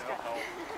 stuff.